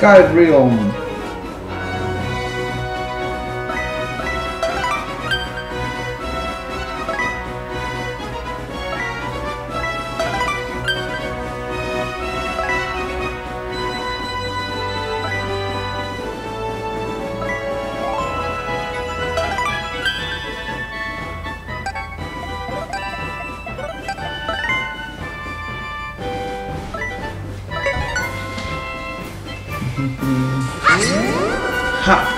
Sky Ha!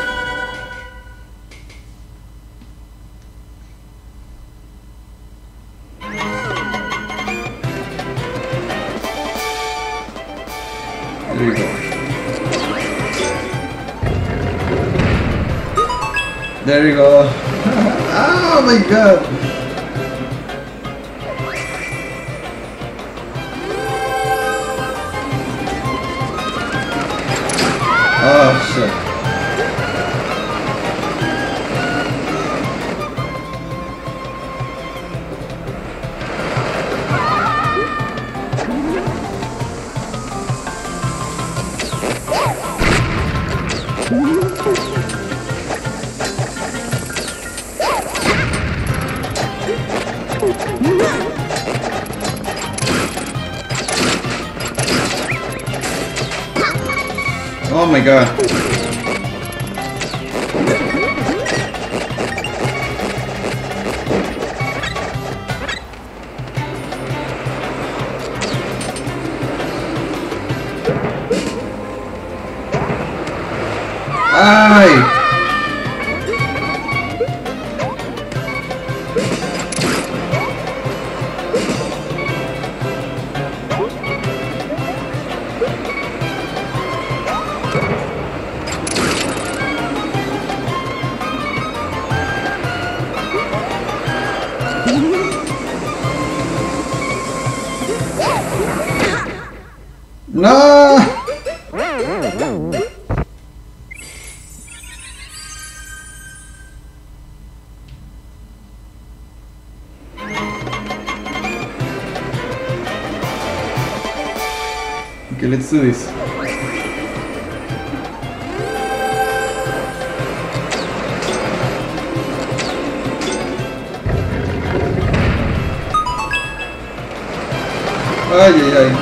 There you go. There you go. oh my god! Oh my god. Ay! No! Okay, let's do this. Ay, ay, ay.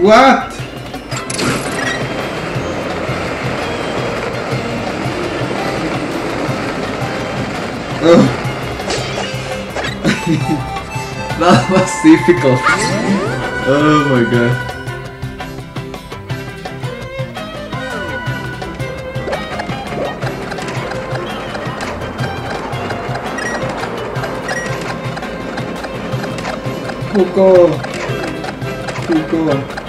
What? Oh. that was difficult. Oh my god. 不够不够。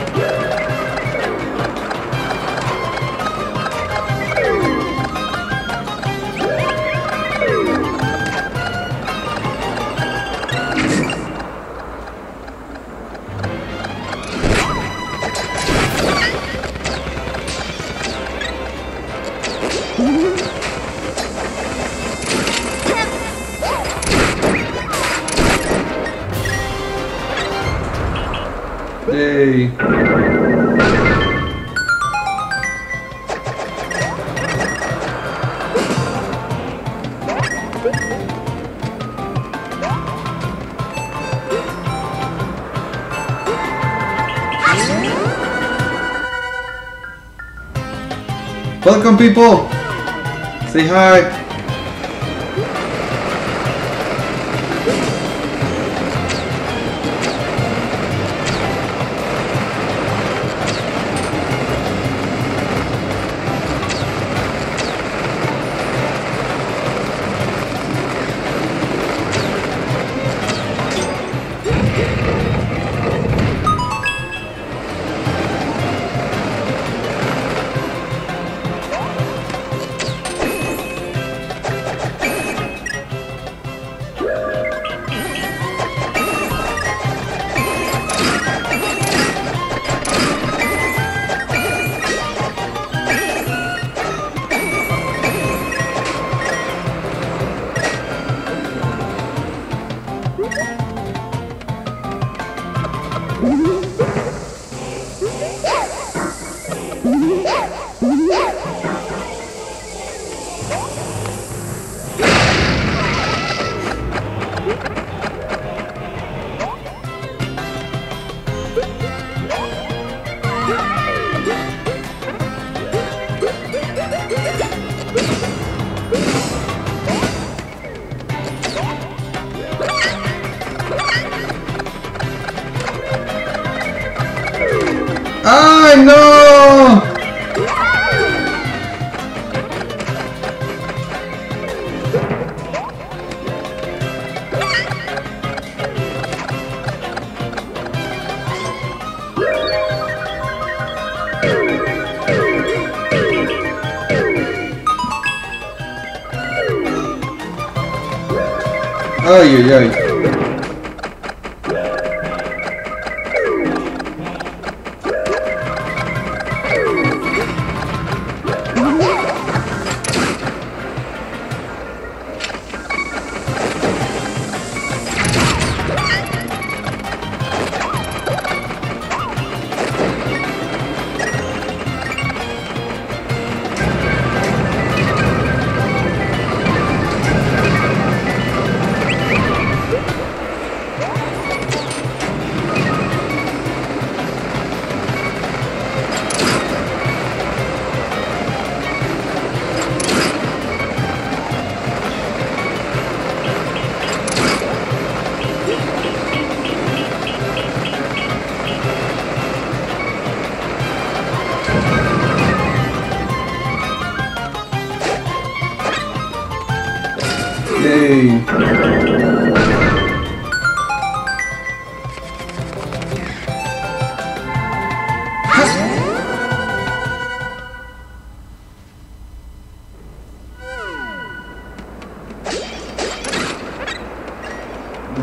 Yay. Welcome people! Say hi! Ah, no! Ay, ay, ay.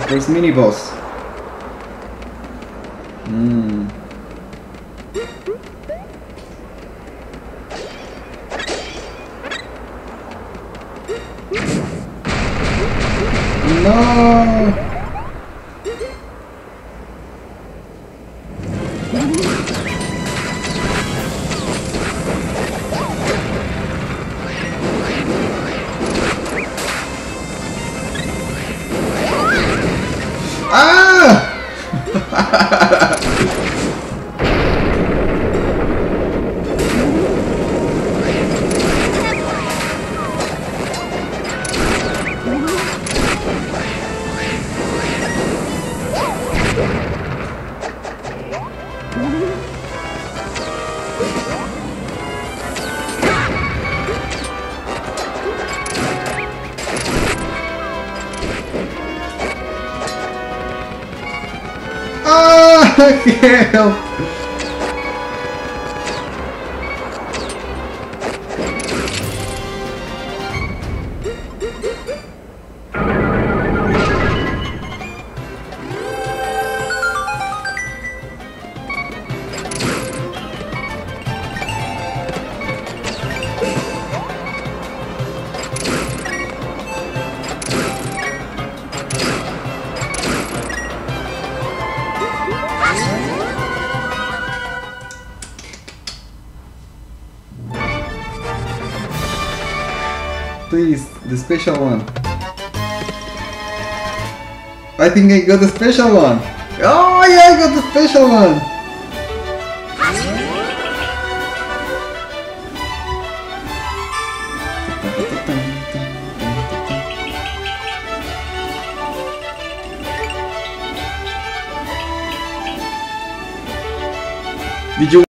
First mini boss. Hmm. No! Ah! Help! The special one. I think I got the special one. Oh yeah, I got the special one. Did you